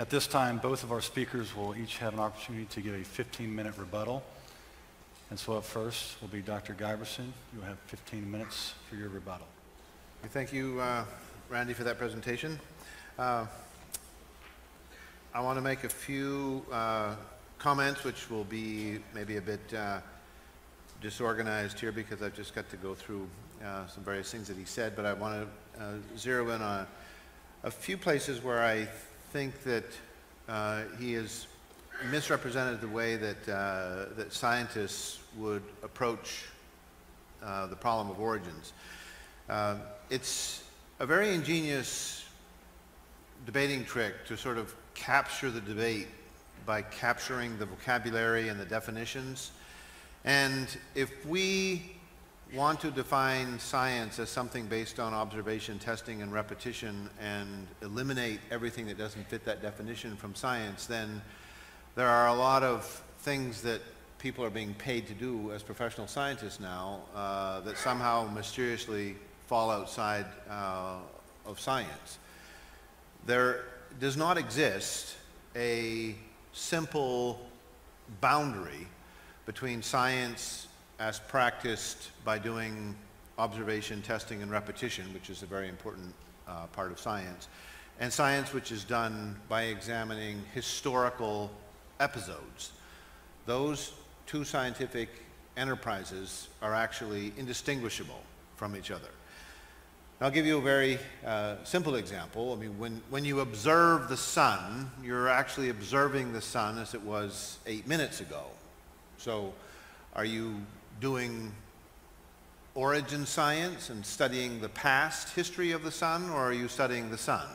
At this time, both of our speakers will each have an opportunity to give a 15-minute rebuttal. And so up first will be Dr. Giberson. You'll have 15 minutes for your rebuttal. Thank you, uh, Randy, for that presentation. Uh, I want to make a few uh, comments, which will be maybe a bit uh, disorganized here because I've just got to go through uh, some various things that he said, but I want to uh, zero in on a few places where I think that uh, he has misrepresented the way that, uh, that scientists would approach uh, the problem of origins. Uh, it's a very ingenious debating trick to sort of capture the debate by capturing the vocabulary and the definitions. And if we want to define science as something based on observation, testing, and repetition and eliminate everything that doesn't fit that definition from science, then there are a lot of things that people are being paid to do as professional scientists now uh, that somehow mysteriously fall outside uh, of science. There does not exist a simple boundary between science as practiced by doing observation, testing, and repetition, which is a very important uh, part of science, and science which is done by examining historical episodes. Those two scientific enterprises are actually indistinguishable from each other. I'll give you a very uh, simple example. I mean, when, when you observe the sun, you're actually observing the sun as it was eight minutes ago. So are you doing origin science and studying the past history of the sun, or are you studying the sun?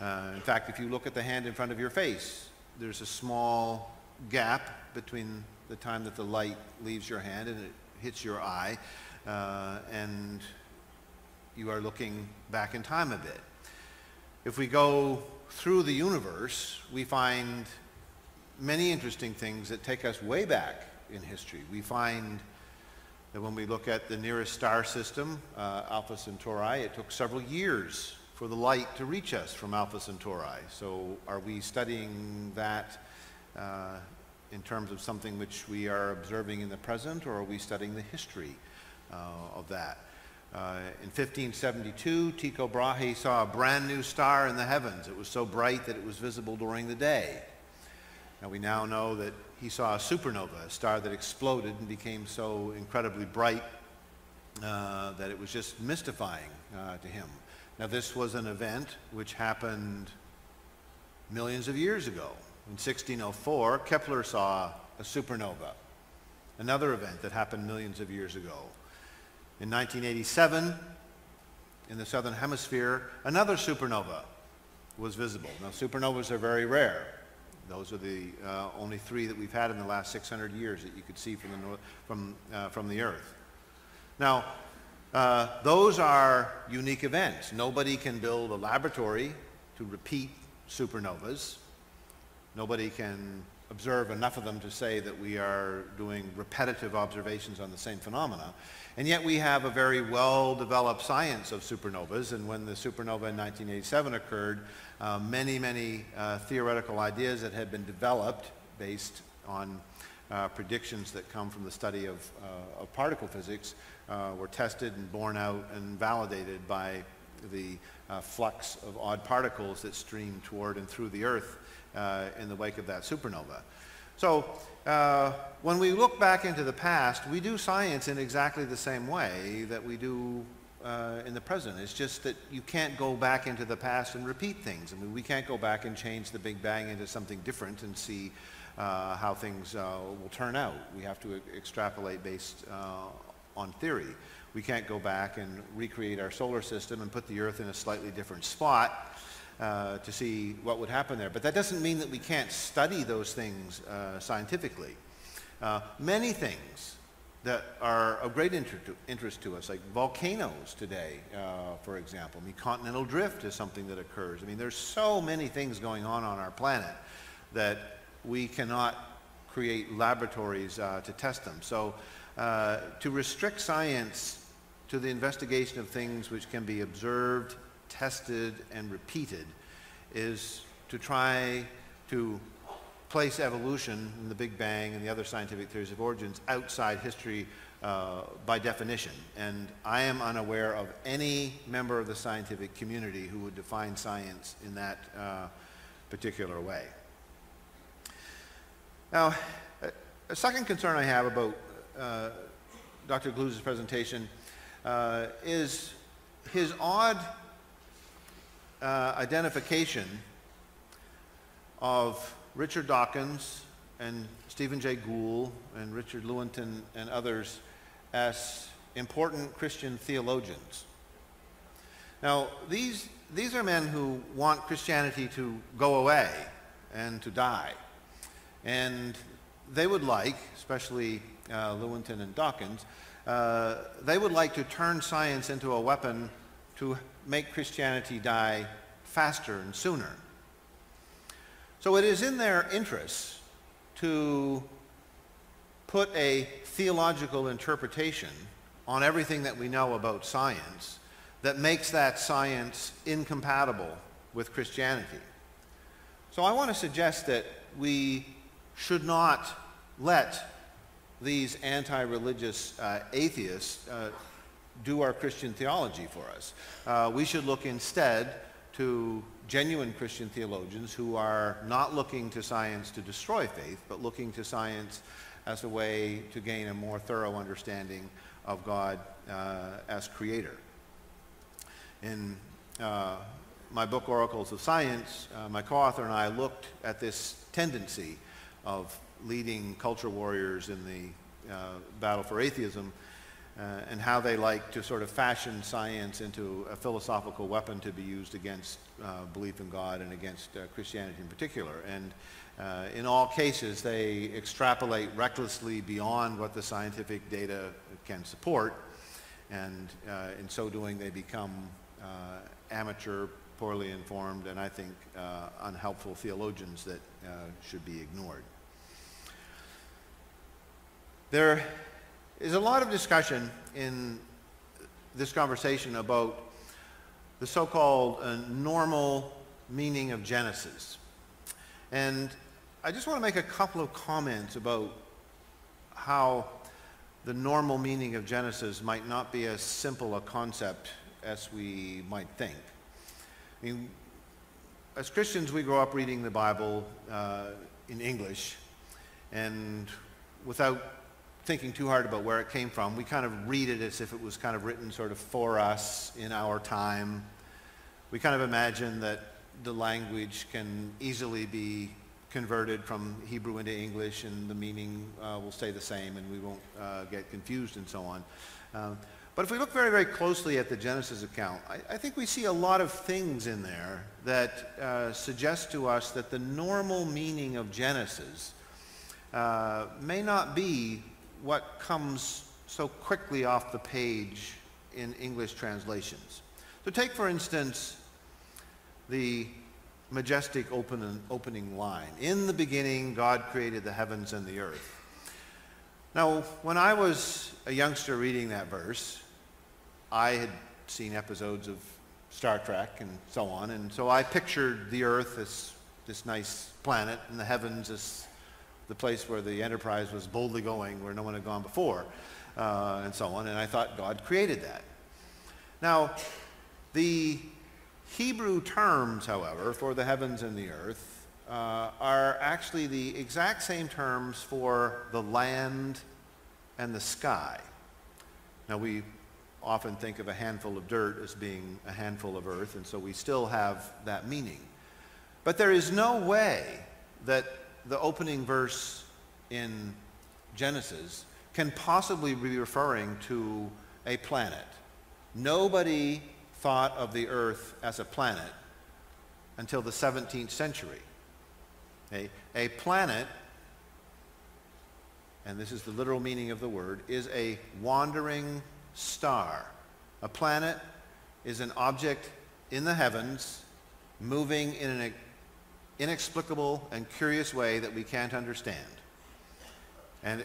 Uh, in fact, if you look at the hand in front of your face, there's a small gap between the time that the light leaves your hand and it hits your eye, uh, and you are looking back in time a bit. If we go through the universe, we find many interesting things that take us way back in history. We find that when we look at the nearest star system, uh, Alpha Centauri, it took several years for the light to reach us from Alpha Centauri. So are we studying that uh, in terms of something which we are observing in the present, or are we studying the history uh, of that? Uh, in 1572, Tycho Brahe saw a brand new star in the heavens. It was so bright that it was visible during the day. Now we now know that he saw a supernova, a star that exploded and became so incredibly bright uh, that it was just mystifying uh, to him. Now, this was an event which happened millions of years ago. In 1604, Kepler saw a supernova, another event that happened millions of years ago. In 1987, in the southern hemisphere, another supernova was visible. Now, supernovas are very rare. Those are the uh, only three that we've had in the last 600 years that you could see from the, north, from, uh, from the Earth. Now, uh, those are unique events. Nobody can build a laboratory to repeat supernovas. Nobody can observe enough of them to say that we are doing repetitive observations on the same phenomena. And yet we have a very well-developed science of supernovas, and when the supernova in 1987 occurred, uh, many, many uh, theoretical ideas that had been developed based on uh, predictions that come from the study of, uh, of particle physics uh, were tested and borne out and validated by the uh, flux of odd particles that stream toward and through the Earth in the wake of that supernova. So when we look back into the past, we do science in exactly the same way that we do uh, in the present. It's just that you can't go back into the past and repeat things. I mean, we can't go back and change the Big Bang into something different and see uh, how things uh, will turn out. We have to extrapolate based uh, on theory. We can't go back and recreate our solar system and put the Earth in a slightly different spot uh, to see what would happen there. But that doesn't mean that we can't study those things uh, scientifically. many things that are of great interest to us, like volcanoes today, uh, for example. I mean, continental drift is something that occurs. I mean, there's so many things going on on our planet that we cannot create laboratories uh, to test them. So uh, to restrict science to the investigation of things which can be observed, tested, and repeated is to try to place evolution and the Big Bang and the other scientific theories of origins outside history uh, by definition. And I am unaware of any member of the scientific community who would define science in that uh, particular way. Now, a, second concern I have about uh, Dr. Guliuzza's presentation uh, is his odd uh, identification of Richard Dawkins and Stephen Jay Gould and Richard Lewontin and others as important Christian theologians. Now, these, these are men who want Christianity to go away and to die. And they would like, especially uh, Lewontin and Dawkins, uh, they would like to turn science into a weapon to make Christianity die faster and sooner. So it is in their interests to put a theological interpretation on everything that we know about science that makes that science incompatible with Christianity. So I want to suggest that we should not let these anti-religious uh, atheists uh, do our Christian theology for us. Uh, we should look instead to genuine Christian theologians who are not looking to science to destroy faith, but looking to science as a way to gain a more thorough understanding of God uh, as creator. In uh, my book, Oracles of Science, uh, my co-author and I looked at this tendency of leading culture warriors in the uh, battle for atheism uh, and how they like to sort of fashion science into a philosophical weapon to be used against uh, belief in God and against uh, Christianity in particular. And uh, in all cases, they extrapolate recklessly beyond what the scientific data can support. And uh, in so doing, they become uh, amateur, poorly informed, and I think unhelpful theologians that should be ignored. There is a lot of discussion in this conversation about the so-called uh, normal meaning of Genesis. And I just want to make a couple of comments about how the normal meaning of Genesis might not be as simple a concept as we might think. I mean, as Christians, we grow up reading the Bible uh, in English, and without thinking too hard about where it came from. We kind of read it as if it was kind of written sort of for us in our time. We kind of imagine that the language can easily be converted from Hebrew into English and the meaning uh, will stay the same and we won't uh, get confused and so on. Um, but if we look very, very closely at the Genesis account, I, I think we see a lot of things in there that uh, suggest to us that the normal meaning of Genesis uh, may not be what comes so quickly off the page in English translations. So take, for instance, the majestic open, opening line. In the beginning, God created the heavens and the earth. Now, when I was a youngster reading that verse, I had seen episodes of Star Trek and so on, and so I pictured the earth as this nice planet and the heavens as the place where the enterprise was boldly going, where no one had gone before, uh, and so on. And I thought God created that. Now, the Hebrew terms, however, for the heavens and the earth uh, are actually the exact same terms for the land and the sky. Now, we often think of a handful of dirt as being a handful of earth, and so we still have that meaning. But there is no way that the opening verse in Genesis can possibly be referring to a planet. Nobody thought of the earth as a planet until the 17th century. A, a planet, and this is the literal meaning of the word, is a wandering star. A planet is an object in the heavens moving in an inexplicable and curious way that we can't understand. And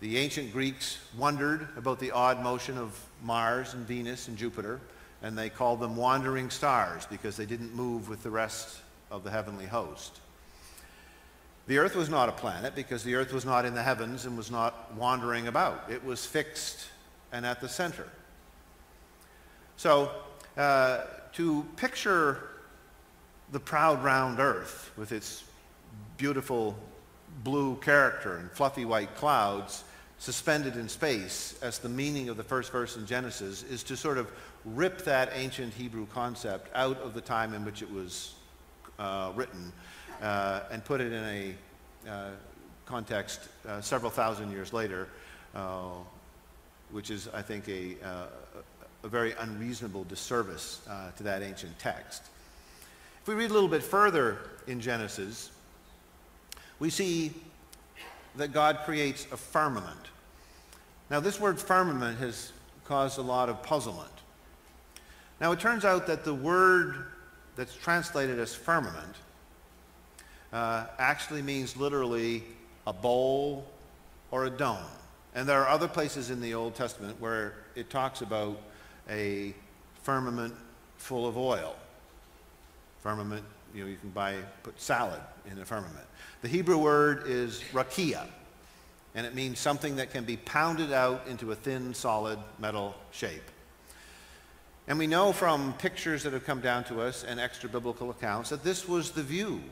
the ancient Greeks wondered about the odd motion of Mars and Venus and Jupiter, and they called them wandering stars because they didn't move with the rest of the heavenly host. The earth was not a planet because the earth was not in the heavens and was not wandering about. It was fixed and at the center. So, uh, to picture the proud round earth with its beautiful blue character and fluffy white clouds suspended in space as the meaning of the first verse in Genesis is to sort of rip that ancient Hebrew concept out of the time in which it was uh, written uh, and put it in a uh, context uh, several thousand years later, uh, which is, I think, a, uh, a very unreasonable disservice to that ancient text. If we read a little bit further in Genesis, we see that God creates a firmament. Now, this word firmament has caused a lot of puzzlement. Now, it turns out that the word that's translated as firmament uh, actually means literally a bowl or a dome. And there are other places in the Old Testament where it talks about a firmament full of oil. Firmament, you know, you can buy, put salad in a firmament. The Hebrew word is rakia, and it means something that can be pounded out into a thin, solid metal shape. And we know from pictures that have come down to us and extra biblical accounts that this was the view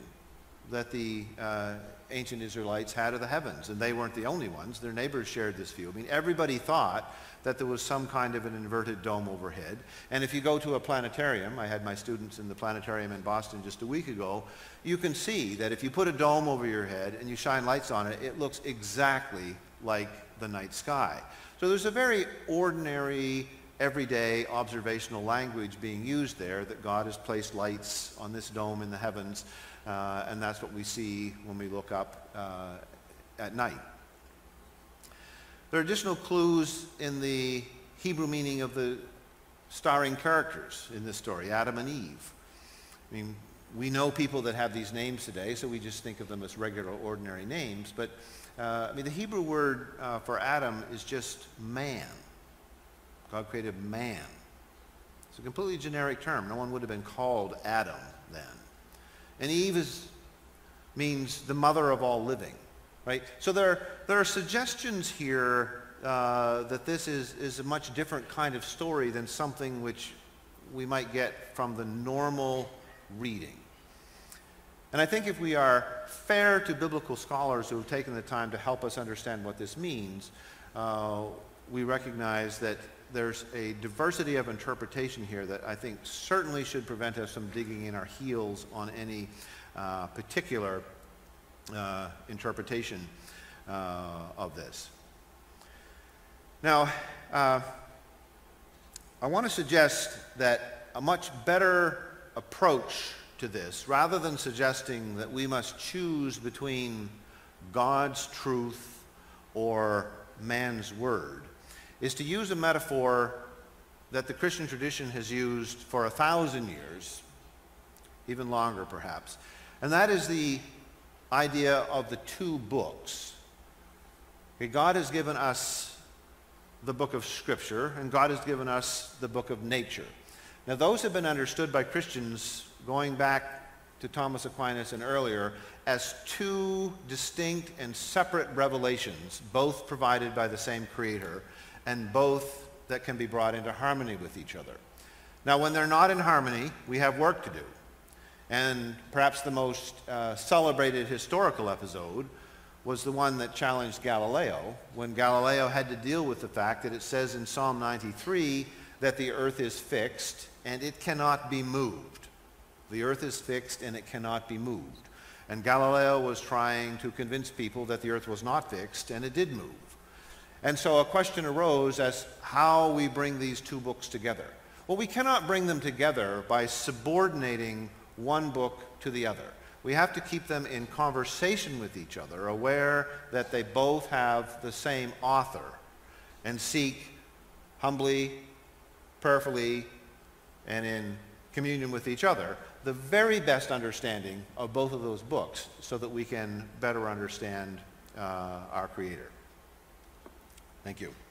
that the uh, ancient Israelites had of the heavens. And they weren't the only ones. Their neighbors shared this view. I mean, everybody thought that there was some kind of an inverted dome overhead. And if you go to a planetarium, I had my students in the planetarium in Boston just a week ago, you can see that if you put a dome over your head and you shine lights on it, it looks exactly like the night sky. So there's a very ordinary, everyday observational language being used there that God has placed lights on this dome in the heavens uh, and that's what we see when we look up uh, at night. There are additional clues in the Hebrew meaning of the starring characters in this story, Adam and Eve. I mean, we know people that have these names today, so we just think of them as regular, ordinary names. But, uh, I mean, the Hebrew word uh, for Adam is just man. God created man. It's a completely generic term. No one would have been called Adam then. And Eve is, means the mother of all living, right? So there, there are suggestions here uh, that this is, is a much different kind of story than something which we might get from the normal reading. And I think if we are fair to biblical scholars who have taken the time to help us understand what this means, uh, we recognize that there's a diversity of interpretation here that I think certainly should prevent us from digging in our heels on any uh, particular uh, interpretation uh, of this. Now, uh, I want to suggest that a much better approach to this, rather than suggesting that we must choose between God's truth or man's word, is to use a metaphor that the Christian tradition has used for a thousand years, even longer perhaps, and that is the idea of the two books. God has given us the book of Scripture, and God has given us the book of nature. Now, those have been understood by Christians going back to Thomas Aquinas and earlier as two distinct and separate revelations, both provided by the same Creator, and both that can be brought into harmony with each other. Now, when they're not in harmony, we have work to do. And perhaps the most uh, celebrated historical episode was the one that challenged Galileo, when Galileo had to deal with the fact that it says in Psalm 93 that the earth is fixed and it cannot be moved. The earth is fixed and it cannot be moved. And Galileo was trying to convince people that the earth was not fixed and it did move. And so a question arose as how we bring these two books together. Well, we cannot bring them together by subordinating one book to the other. We have to keep them in conversation with each other, aware that they both have the same author, and seek humbly, prayerfully, and in communion with each other the very best understanding of both of those books so that we can better understand uh, our Creator. Thank you.